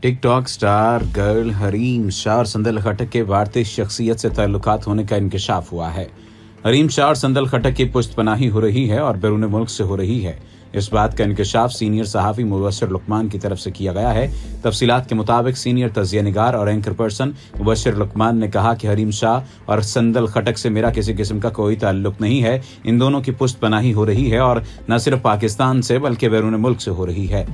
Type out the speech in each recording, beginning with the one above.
TikTok star, girl, Hareem Shah اور سندل خٹک کے وارتی شخصیت سے تعلقات ہونے کا انکشاف ہوا ہے۔ حریم شاہ اور سندل خٹک کی پشت پناہی ہو رہی ہے اور بیرون ملک سے ہو رہی ہے۔ اس بات کا انکشاف سینئر صحافی مبشر لکمان کی طرف سے کیا گیا ہے۔ تفصیلات کے مطابق سینئر تجزیہ نگار اور اینکر پرسن مبشر لکمان نے کہا کہ حریم شاہ اور سندل خٹک سے میرا کسی قسم کا کوئی تعلق نہیں ہے۔ ان دونوں کی پشت پناہی ہو رہی ہے اور نہ صرف پاکستان سے بلکہ بیرون ملک سے ہو رہی ہے۔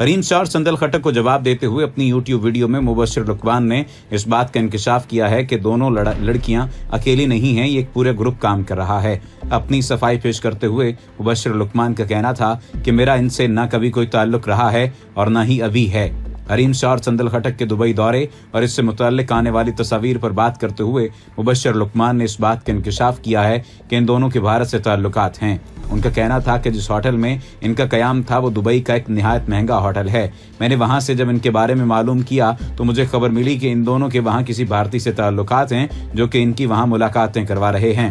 ہرین شار سندل خٹک کو جواب دیتے ہوئے اپنی یوٹیوب ویڈیو میں مبشر لقبان نے اس بات کا انکشاف کیا ہے کہ دونوں لڑکیاں اکیلی نہیں ہیں، یہ ایک پورے گروپ کام کر رہا ہے۔ اپنی صفائی پیش کرتے ہوئے مبشر لقمان کا کہنا تھا کہ میرا ان سے نہ کبھی کوئی تعلق رہا ہے اور نہ ہی ابھی ہے۔ حریم شاہ اور چندل خٹک کے دبئی دورے اور اس سے متعلق آنے والی تصاویر پر بات کرتے ہوئے مبشر لکمان نے اس بات کا انکشاف کیا ہے کہ ان دونوں کے بھارت سے تعلقات ہیں۔ ان کا کہنا تھا کہ جس ہوٹل میں ان کا قیام تھا وہ دبئی کا ایک نہایت مہنگا ہوٹل ہے۔ میں نے وہاں سے جب ان کے بارے میں معلوم کیا تو مجھے خبر ملی کہ ان دونوں کے وہاں کسی بھارتی سے تعلقات ہیں جو کہ ان کی وہاں ملاقاتیں کروا رہے ہیں۔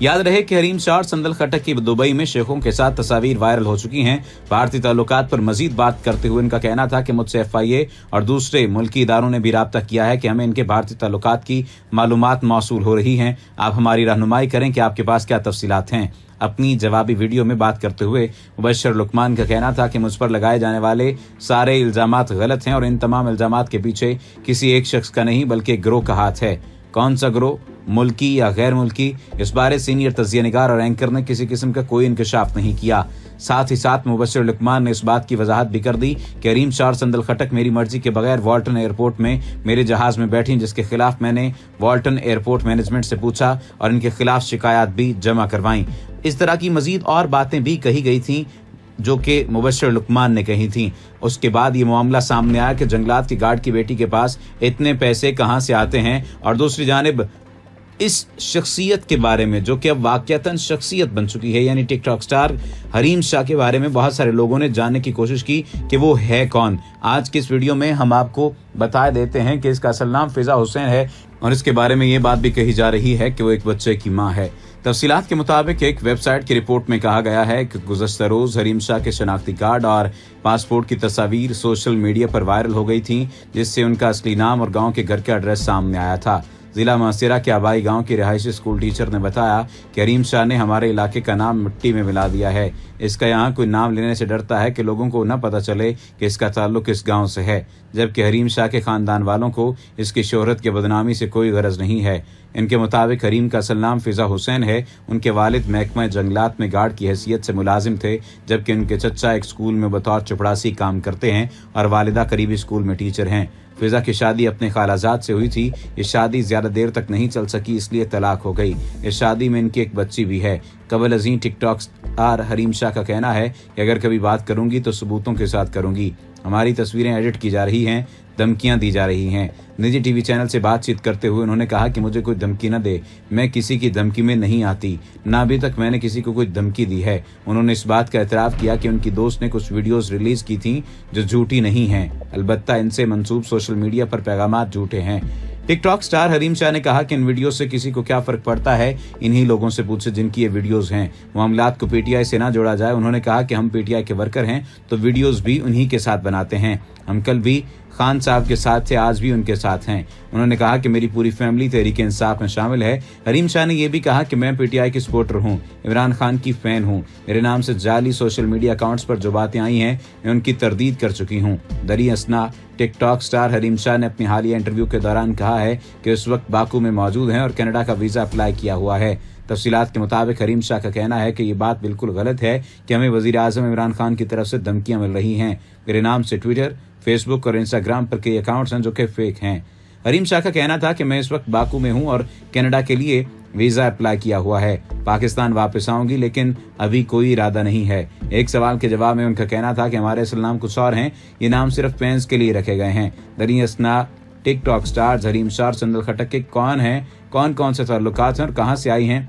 یاد رہے کہ حریم شار سندل خٹک کی دبئی میں شیخوں کے ساتھ تصاویر وائرل ہو چکی ہیں۔ بھارتی تعلقات پر مزید بات کرتے ہوئے ان کا کہنا تھا کہ مجھ سے ایف آئی اے اور دوسرے ملکی اداروں نے بھی رابطہ کیا ہے کہ ہمیں ان کے بھارتی تعلقات کی معلومات موصول ہو رہی ہیں۔ آپ ہماری رہنمائی کریں کہ آپ کے پاس کیا تفصیلات ہیں۔ اپنی جوابی ویڈیو میں بات کرتے ہوئے مبشر لکمان کا کہنا تھا کہ مجھ پر لگائے جانے والے سارے الزامات غلط ہیں اور ان تمام الزامات کے پیچھے کسی ایک شخص کا نہیں بلکہ گروہ کا ہاتھ ہے۔ کون سا گروہ؟ ملکی یا غیر ملکی، اس بارے سینئر تجزیہ نگار اور اینکر نے کسی قسم کا کوئی انکشاف نہیں کیا۔ ساتھ ہی ساتھ مبشر لکمان نے اس بات کی وضاحت بھی کر دی کہ ریم شار سندل خٹک میری مرضی کے بغیر والٹن ایئرپورٹ میں میرے جہاز میں بیٹھی جس کے خلاف میں نے والٹن ایئرپورٹ مینجمنٹ سے پوچھا اور ان کے خلاف شکایات بھی جمع کروائیں۔ اس طرح کی مزید اور باتیں بھی کہی گئی تھیں جو کہ مبشر لکمان نے کہی تھیں۔ اس کے بعد یہ معاملہ سامنے آیا کہ جنگلات کی گارڈ کی بیٹی کے پاس اتنے پیسے کہاں سے آتے ہیں اور دوسری جانب اس شخصیت کے بارے میں، جو کہ اب واقعتاً شخصیت بن چکی ہے یعنی ٹک ٹاک سٹار حریم شاہ کے بارے میں بہت سارے لوگوں نے جاننے کی کوشش کی کہ وہ ہے کون۔ آج کے اس ویڈیو میں ہم آپ کو بتا دیتے ہیں کہ اس کا اصل نام فضا حسین ہے اور اس کے بارے میں یہ بات بھی کہی جا رہی ہے کہ وہ ایک بچے کی ماں ہے۔ تفصیلات کے مطابق ایک ویب سائٹ کی رپورٹ میں کہا گیا ہے کہ گزشتہ روز حریم شاہ کے شناختی کارڈ اور پاسپورٹ کی تصاویر سوشل میڈیا پر وائرل ہو گئی تھیں، جس سے ان کا اصلی نام اور گاؤں کے گھر کا ایڈریس سامنے آیا تھا۔ ضلع معاشرہ کے آبائی گاؤں کی رہائشی اسکول ٹیچر نے بتایا کہ کریم شاہ نے ہمارے علاقے کا نام مٹی میں ملا دیا ہے۔ اس کا یہاں کوئی نام لینے سے ڈرتا ہے کہ لوگوں کو نہ پتا چلے کہ اس کا تعلق اس گاؤں سے ہے، جبکہ حریم شاہ کے خاندان والوں کو اس کی شہرت کے بدنامی سے کوئی غرض نہیں ہے۔ ان کے مطابق حریم کا اصل نام فضا حسین ہے۔ ان کے والد محکمہ جنگلات میں گارڈ کی حیثیت سے ملازم تھے، جبکہ ان کے چچا ایک اسکول میں بطور چپڑاسی کام کرتے ہیں اور والدہ قریبی اسکول میں ٹیچر ہیں۔ فضا کی شادی اپنے خالازات سے ہوئی تھی۔ یہ شادی زیادہ دیر تک نہیں چل سکی، اس لیے طلاق ہو گئی۔ اس شادی میں ان کی ایک بچی بھی ہے۔ قبل عظیم ٹک ٹاک آر حریم شاہ کا کہنا ہے کہ اگر کبھی بات کروں گی تو ثبوتوں کے ساتھ کروں گی۔ ہماری تصویریں ایڈٹ کی جا رہی ہیں، دھمکیاں دی جا رہی ہیں۔ نجی ٹی وی چینل سے بات چیت کرتے ہوئے انہوں نے کہا کہ مجھے کوئی دھمکی نہ دے، میں کسی کی دھمکی میں نہیں آتی۔ نہ ابھی تک میں نے کسی کو کوئی دھمکی دی ہے۔ انہوں نے اس بات کا اعتراف کیا کہ ان کی دوست نے کچھ ویڈیوز ریلیز کی تھیں جو جھوٹی نہیں ہیں۔ البتہ ان سے منسوب سوشل میڈیا پر پیغامات جھوٹے ہیں۔ ٹک ٹاک سٹار حریم شاہ نے کہا کہ ان ویڈیوز سے کسی کو کیا فرق پڑتا ہے؟ انہی لوگوں سے پوچھے جن کی یہ ویڈیوز ہیں۔ معاملات کو پی ٹی آئی سے نہ جوڑا جائے۔ انہوں نے کہا کہ ہم پی ٹی آئی کے ورکر ہیں تو ویڈیوز بھی انہی کے ساتھ بناتے ہیں۔ ہم کل بھی خان صاحب کے ساتھ تھے، آج بھی ان کے ساتھ ہیں۔ انہوں نے کہا کہ میری پوری فیملی تحریک انصاف میں شامل ہے۔ حریم شاہ نے یہ بھی کہا کہ میں پی ٹی آئی کی سپورٹر ہوں، عمران خان کی فین ہوں۔ میرے نام سے جعلی سوشل میڈیا اکاؤنٹس پر جو باتیں آئی ہیں، میں ان کی تردید کر چکی ہوں۔ دری اسنا ٹک ٹاک سٹار حریم شاہ نے اپنی حالیہ انٹرویو کے دوران کہا ہے کہ اس وقت باکو میں موجود ہیں اور کینیڈا کا ویزا اپلائی کیا ہوا ہے۔ تفصیلات کے مطابق حریم شاہ کا کہنا ہے کہ یہ بات بالکل غلط ہے کہ ہمیں وزیر اعظم عمران خان کی طرف سے دھمکیاں مل رہی ہیں۔ میرے نام سے ٹویٹر فیس بک اور انسٹاگرام پر کئی اکاؤنٹس ہیں جو کہ فیک ہیں۔ حریم شاہ کا کہنا تھا کہ میں اس وقت باکو میں ہوں اور کینیڈا کے لیے ویزا اپلائی کیا ہوا ہے۔ پاکستان واپس آؤں گی لیکن ابھی کوئی ارادہ نہیں ہے۔ ایک سوال کے جواب میں ان کا کہنا تھا کہ ہمارے اصل نام کچھ اور ہیں۔ یہ نام صرف فینس کے لیے رکھے گئے ہیں۔ دریں اسنا TikTok stars Hareem Shah Sandal Khattak کے کون ہیں؟ کون کون سے تعلقات ہیں اور کہاں سے آئی ہیں؟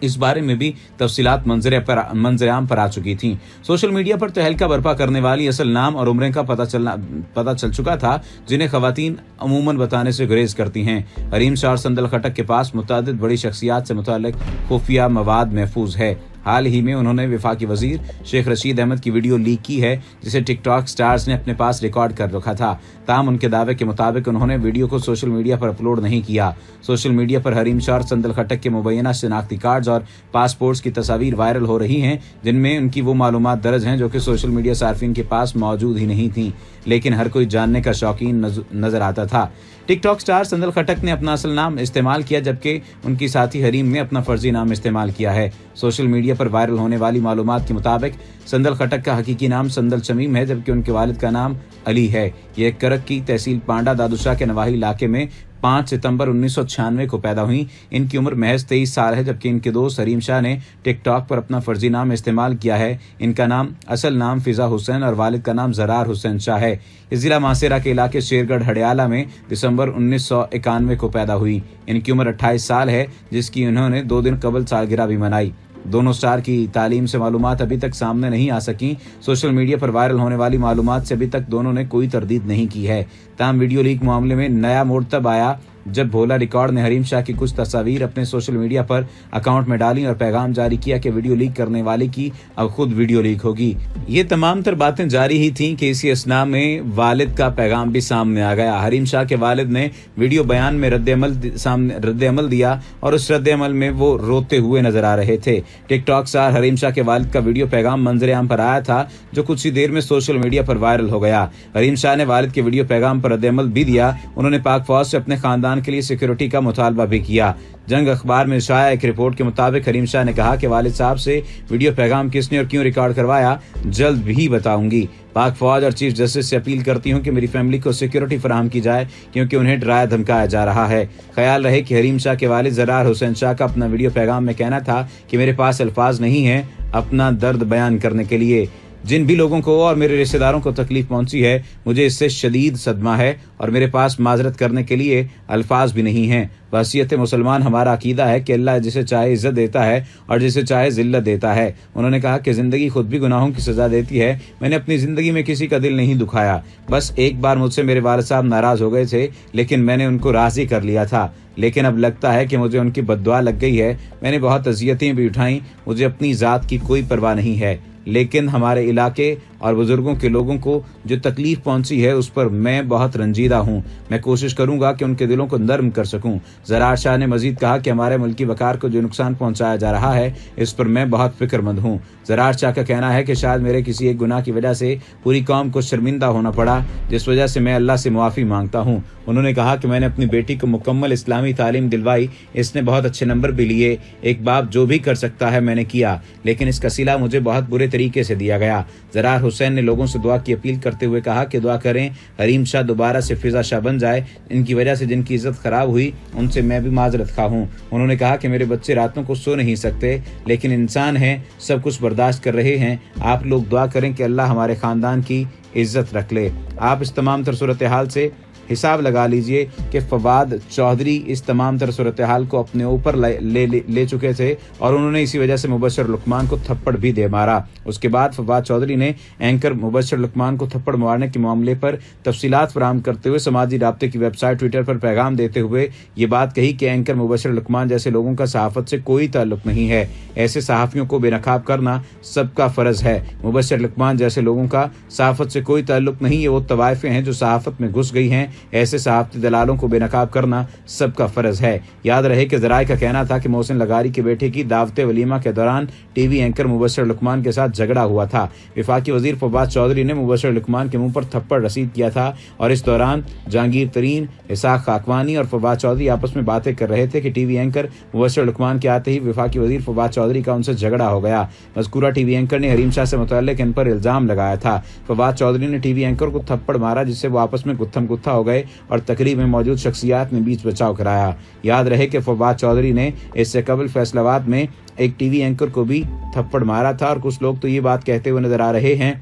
اس بارے میں بھی تفصیلات منظر پر منظر عام پر آ چکی تھیں۔ سوشل میڈیا پر تہلکہ برپا کرنے والی اصل نام اور عمریں کا پتہ چلنا پتہ چل چکا تھا، جنہیں خواتین عموماً بتانے سے گریز کرتی ہیں۔ حریم شار سندل خٹک کے پاس متعدد بڑی شخصیات سے متعلق خفیہ مواد محفوظ ہے۔ حال ہی میں انہوں نے وفاقی وزیر شیخ رشید احمد کی ویڈیو لیک کی ہے، جسے ٹک ٹاک سٹارز نے اپنے پاس ریکارڈ کر رکھا تھا۔ تاہم، ان کے دعوے کے مطابق انہوں نے ویڈیو کو سوشل میڈیا پر اپلوڈ نہیں کیا۔ سوشل میڈیا پر حریم شار سندل خٹک کے مبینہ شناختی کارڈز اور پاسپورٹس کی تصاویر وائرل ہو رہی ہیں، جن میں ان کی وہ معلومات درج ہیں جو کہ سوشل میڈیا صارفین کے پاس موجود ہی نہیں تھیں۔ لیکن ہر کوئی جاننے کا شوقین نظر آتا تھا۔ ٹک ٹاک سٹار سندل خٹک نے اپنا اصل نام استعمال کیا، جبکہ ان کی ساتھی حریم نے اپنا فرضی نام استعمال کیا ہے۔ سوشل میڈیا پر وائرل ہونے والی معلومات کے مطابق سندل خٹک کا حقیقی نام سندل شمیم ہے، جبکہ ان کے والد کا نام علی ہے۔ یہ کرک کی تحصیل پانڈا دادو شاہ کے نواحی علاقے میں پانچ ستمبر انیس سو چھیانوے کو پیدا ہوئی ان کی عمر محض تیئیس سال ہے، جبکہ ان کے دوست حریم شاہ نے ٹک ٹاک پر اپنا فرضی نام استعمال کیا ہے۔ ان کا نام اصل نام فضا حسین اور والد کا نام زرار حسین شاہ ہے۔ اس ضلع ماسیرا کے علاقے شیرگڑھ، ہڑیالہ میں دسمبر انیس سو اکانوے کو پیدا ہوئی ان کی عمر اٹھائیس سال ہے، جس کی انہوں نے دو دن قبل سالگرہ بھی منائی۔ دونوں سٹار کی تعلیم سے معلومات ابھی تک سامنے نہیں آ سکیں۔ سوشل میڈیا پر وائرل ہونے والی معلومات سے ابھی تک دونوں نے کوئی تردید نہیں کی ہے۔ تاہم ویڈیو لیک معاملے میں نیا موڑ تب آیا جب بھولا ریکارڈ نے حریم شاہ کی کچھ تصاویر اپنے سوشل میڈیا پر اکاؤنٹ میں ڈالی اور پیغام جاری کیا کہ ویڈیو لیک کرنے والے کی اب خود ویڈیو لیک ہوگی۔ یہ تمام تر باتیں جاری ہی تھیں کہ اسی اسنا میں والد کا پیغام بھی سامنے آ گیا۔ حریم شاہ کے والد نے ویڈیو بیان میں رد عمل سامنے رد عمل دیا اور اس رد عمل میں وہ روتے ہوئے نظر آ رہے تھے۔ ٹک ٹاک سار حریم شاہ کے والد کا ویڈیو پیغام منظر عام پر آیا تھا، جو کچھ ہی دیر میں سوشل میڈیا پر وائرل ہو گیا۔ حریم شاہ نے والد کے ویڈیو پیغام پر رد عمل بھی دیا۔ انہوں نے پاک فوج سے اپنے خاندان کے لیے سیکورٹی کا کا مطالبہ بھی کیا۔ جنگ اخبار میں شائع ایک رپورٹ کے مطابق کریم شاہ نے کہا کہ والد صاحب سے ویڈیو پیغام کس نے اور کیوں ریکارڈ کروایا، جلد بھی بتاؤں گی۔ پاک فوج اور چیف جسٹس سے اپیل کرتی ہوں کہ میری فیملی کو سیکیورٹی فراہم کی جائے کیونکہ انہیں ڈرایا دھمکایا جا رہا ہے۔ خیال رہے کہ حریم شاہ کے والد زرار حسین شاہ کا اپنا ویڈیو پیغام میں کہنا تھا کہ میرے پاس الفاظ نہیں ہیں، اپنا درد بیان کرنے کے لیے۔ جن بھی لوگوں کو اور میرے رشتے داروں کو تکلیف پہنچی ہے، مجھے اس سے شدید صدمہ ہے اور میرے پاس معذرت کرنے کے لیے الفاظ بھی نہیں ہیں۔ وصیت مسلمان ہمارا عقیدہ ہے کہ اللہ جسے چاہے عزت دیتا ہے اور جسے چاہے ذلت دیتا ہے۔ انہوں نے کہا کہ زندگی خود بھی گناہوں کی سزا دیتی ہے۔ میں نے اپنی زندگی میں کسی کا دل نہیں دکھایا۔ بس ایک بار مجھ سے میرے والد صاحب ناراض ہو گئے تھے، لیکن میں نے ان کو راضی کر لیا تھا۔ لیکن اب لگتا ہے کہ مجھے ان کی بدعا لگ گئی ہے۔ میں نے بہت اذیتیں بھی اٹھائیں، مجھے اپنی ذات کی کوئی پرواہ نہیں ہے۔ لیکن ہمارے علاقے اور بزرگوں کے لوگوں کو جو تکلیف پہنچی ہے، اس پر میں بہت رنجیدہ ہوں۔ میں کوشش کروں گا کہ ان کے دلوں کو نرم کر سکوں۔ زراعت شاہ نے مزید کہا کہ ہمارے ملکی وقار کو جو نقصان پہنچایا جا رہا ہے، اس پر میں بہت فکر مند ہوں۔ زراعت شاہ کا کہنا ہے کہ شاید میرے کسی ایک گناہ کی وجہ سے پوری قوم کو شرمندہ ہونا پڑا، جس وجہ سے میں اللہ سے معافی مانگتا ہوں۔ انہوں نے کہا کہ میں نے اپنی بیٹی کو مکمل اسلامی تعلیم دلوائی۔ اس نے بہت اچھے نمبر بھی لیے۔ ایک باپ جو بھی کر سکتا ہے میں نے کیا، لیکن اس کا سلا مجھے بہت برے طریقے سے دیا گیا۔ زراعت حسین نے لوگوں سے دعا کی، اپیل کرتے ہوئے کہا کہ دعا کریں، حریم شاہ دوبارہ سے فضا شاہ بن جائے۔ ان کی وجہ سے جن کی عزت خراب ہوئی، ان سے میں بھی معذرت خواہ ہوں۔ انہوں نے کہا کہ میرے بچے راتوں کو سو نہیں سکتے، لیکن انسان ہیں، سب کچھ برداشت کر رہے ہیں۔ آپ لوگ دعا کریں کہ اللہ ہمارے خاندان کی عزت رکھ لے۔ آپ اس تمام تر صورتحال سے حساب لگا لیجیے کہ فواد چودھری اس تمام تر صورتحال کو اپنے اوپر لے, لے, لے چکے تھے اور انہوں نے اسی وجہ سے مبشر لکمان کو تھپڑ بھی دے مارا۔ اس کے بعد فواد چودھری نے اینکر مبشر لکمان کو تھپڑ مارنے کے معاملے پر تفصیلات فراہم کرتے ہوئے سماجی رابطے کی ویب سائٹ ٹویٹر پر پیغام دیتے ہوئے یہ بات کہی کہ اینکر مبشر لکمان جیسے لوگوں کا صحافت سے کوئی تعلق نہیں ہے۔ ایسے صحافیوں کو بے نقاب کرنا سب کا فرض ہے۔ مبشر لکمان جیسے لوگوں کا صحافت سے کوئی تعلق نہیں ہے وہ طوائفیں ہیں جو صحافت میں گھس گئی ہیں۔ ایسے صحافتی دلالوں کو بے نقاب کرنا سب کا فرض ہے۔ یاد رہے کہ ذرائع کا کہنا تھا کہ محسن لگاری کے بیٹے کی دعوت ولیمہ کے دوران ٹی وی اینکر مبشر لکمان کے ساتھ جھگڑا ہوا تھا۔ وفاقی وزیر فواد چودھری نے مبشر لکمان کے منہ پر تھپڑ رسید کیا تھا اور اس دوران جہانگیر ترین اساق خاکوانی اور فواد چودھری آپس میں باتیں کر رہے تھے کہ ٹی وی اینکر مبشر لکمان کے آتے ہی وفاقی وزیر فواد چودھری کا ان سے جھگڑا ہو گیا۔ مذکورہ ٹی وی اینکر نے حریم شاہ سے متعلق ان پر الزام لگایا تھا۔ فواد چودھری نے ٹی وی اینکر کو تھپڑ مارا جس سے وہ آپس میں گتھم گتھا ہو گئے اور تقریب میں موجود شخصیات نے بیچ بچاؤ کرایا۔ یاد رہے کہ فواد چودھری نے اس سے قبل فیصلہ آباد میں ایک ٹی وی اینکر کو بھی تھپڑ مارا تھا اور کچھ لوگ تو یہ بات کہتے ہوئے نظر آ رہے ہیں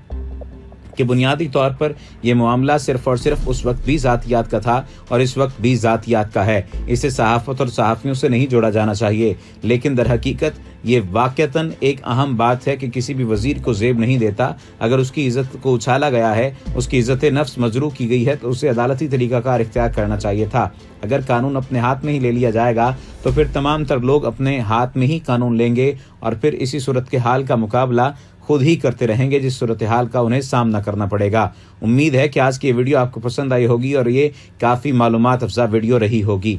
کہ بنیادی طور پر یہ معاملہ صرف اور صرف اس وقت بھی ذاتیات کا تھا اور اس وقت بھی ذاتیات کا ہے۔ اسے صحافت اور صحافیوں سے نہیں جوڑا جانا چاہیے، لیکن در حقیقت یہ واقعتاً ایک اہم بات ہے کہ کسی بھی وزیر کو زیب نہیں دیتا۔ اگر اس کی عزت کو اچھالا گیا ہے، اس کی عزت نفس مجروع کی گئی ہے، تو اسے عدالتی طریقہ کار اختیار کرنا چاہیے تھا۔ اگر قانون اپنے ہاتھ میں ہی لے لیا جائے گا، تو پھر تمام تر لوگ اپنے ہاتھ میں ہی قانون لیں گے اور پھر اسی صورت کے حال کا مقابلہ خود ہی کرتے رہیں گے جس صورتحال کا انہیں سامنا کرنا پڑے گا۔ امید ہے کہ آج کی یہ ویڈیو آپ کو پسند آئی ہوگی اور یہ کافی معلومات افزا ویڈیو رہی ہوگی۔